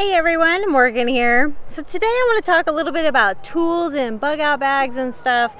Hey everyone, Morgan here. So today I want to talk a little bit about tools and bug out bags and stuff.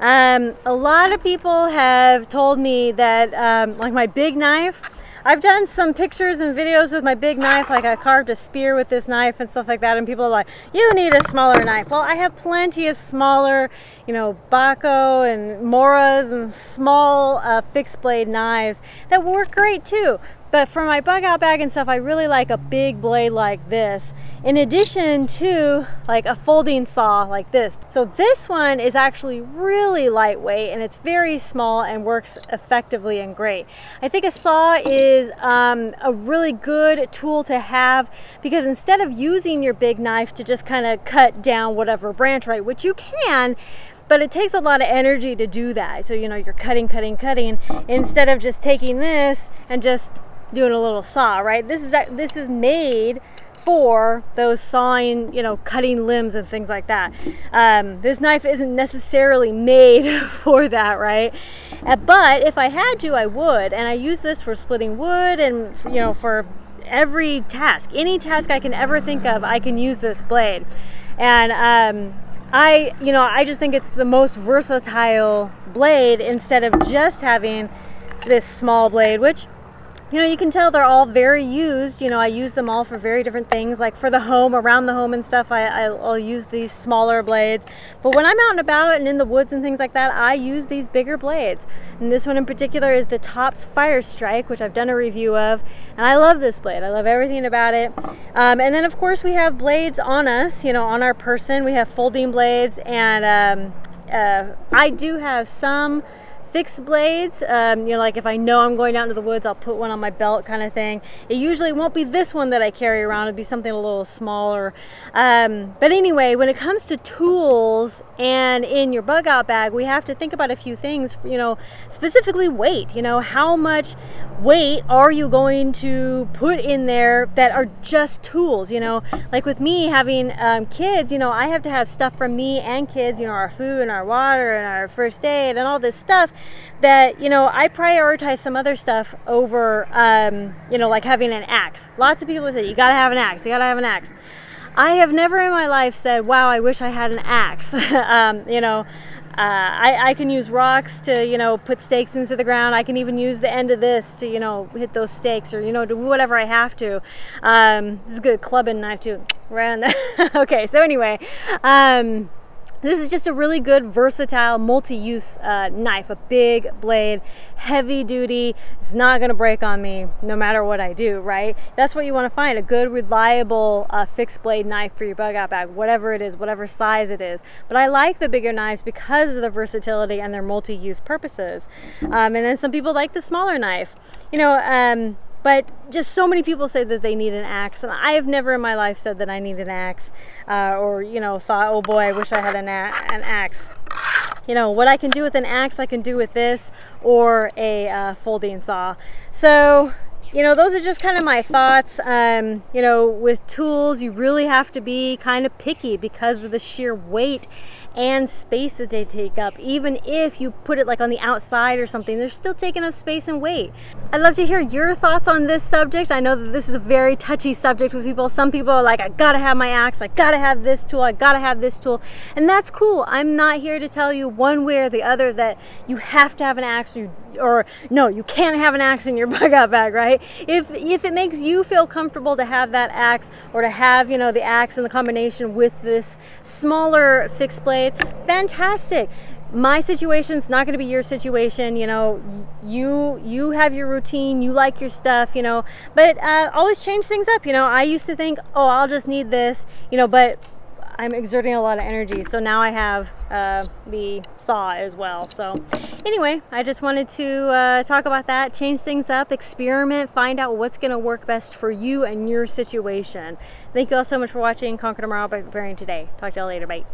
Um, a lot of people have told me that um, like my big knife, I've done some pictures and videos with my big knife, like I carved a spear with this knife and stuff like that, and people are like, you need a smaller knife. Well, I have plenty of smaller, you know, Baco and Moras and small uh, fixed blade knives that work great too. But for my bug out bag and stuff, I really like a big blade like this, in addition to like a folding saw like this. So this one is actually really lightweight and it's very small and works effectively and great. I think a saw is um, a really good tool to have because instead of using your big knife to just kind of cut down whatever branch, right, which you can, but it takes a lot of energy to do that. So, you know, you're cutting, cutting, cutting, instead of just taking this and just doing a little saw, right? This is this is made for those sawing, you know, cutting limbs and things like that. Um, this knife isn't necessarily made for that, right? Uh, but if I had to, I would. And I use this for splitting wood and, you know, for every task. Any task I can ever think of, I can use this blade. And um, I, you know, I just think it's the most versatile blade instead of just having this small blade, which you know, you can tell they're all very used. You know, I use them all for very different things, like for the home, around the home and stuff, I, I'll use these smaller blades. But when I'm out and about and in the woods and things like that, I use these bigger blades. And this one in particular is the Tops Fire Strike, which I've done a review of. And I love this blade. I love everything about it. Um, and then, of course, we have blades on us, you know, on our person. We have folding blades. And um, uh, I do have some fixed blades. Um, you know, like if I know I'm going out into the woods, I'll put one on my belt kind of thing. It usually won't be this one that I carry around. It'd be something a little smaller. Um, but anyway, when it comes to tools and in your bug out bag, we have to think about a few things, you know, specifically weight. You know, how much weight are you going to put in there that are just tools? You know, like with me having um, kids, you know, I have to have stuff from me and kids, you know, our food and our water and our first aid and all this stuff that you know I prioritize some other stuff over um, you know like having an axe. Lots of people say you gotta have an axe. You gotta have an axe. I have never in my life said, "Wow, I wish I had an axe." um, you know, uh, I, I, can use rocks to you know put stakes into the ground. I can even use the end of this to you know hit those stakes or you know do whatever I have to. Um, this is a good clubbing knife too. Right okay, so anyway. Um, this is just a really good, versatile, multi-use uh, knife. A big blade, heavy duty. It's not gonna break on me no matter what I do, right? That's what you wanna find, a good, reliable uh, fixed blade knife for your bug out bag, whatever it is, whatever size it is. But I like the bigger knives because of the versatility and their multi-use purposes. Um, and then some people like the smaller knife. You know, um, but just so many people say that they need an axe, and I have never in my life said that I need an axe, uh, or you know, thought, oh boy, I wish I had an, an axe. You know, what I can do with an axe, I can do with this, or a uh, folding saw. So you know, those are just kind of my thoughts. Um, you know, with tools, you really have to be kind of picky because of the sheer weight and space that they take up. Even if you put it like on the outside or something, they're still taking up space and weight. I'd love to hear your thoughts on this subject. I know that this is a very touchy subject with people. Some people are like, I gotta have my axe, I gotta have this tool, I gotta have this tool. And that's cool. I'm not here to tell you one way or the other that you have to have an axe or, or no, you can't have an axe in your bug out bag, right? If, if it makes you feel comfortable to have that axe or to have, you know, the axe in the combination with this smaller fixed blade, fantastic my situation's not going to be your situation you know you you have your routine you like your stuff you know but uh, always change things up you know i used to think oh i'll just need this you know but I'm exerting a lot of energy. So now I have uh, the saw as well. So anyway, I just wanted to uh, talk about that, change things up, experiment, find out what's going to work best for you and your situation. Thank you all so much for watching Conquer Tomorrow by Preparing Today. Talk to y'all later. Bye.